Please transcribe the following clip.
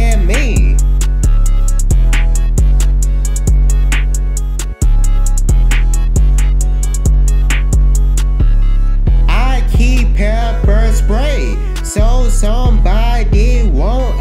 and me. I keep pepper spray so somebody won't